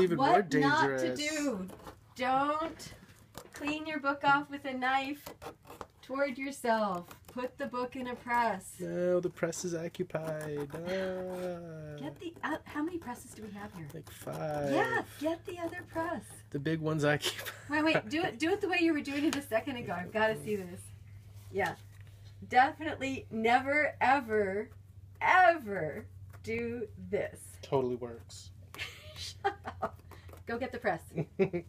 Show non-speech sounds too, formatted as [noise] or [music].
even more what not to do. Don't clean your book off with a knife toward yourself. Put the book in a press. No, the press is occupied. Ah, Get the uh, how many presses do we have here? like five. Yeah, get the other press. The big one's [laughs] occupied. Wait, wait, do it do it the way you were doing it a second ago. I've got to see this. Yeah. Definitely never ever ever do this. Totally works. Go get the press. [laughs]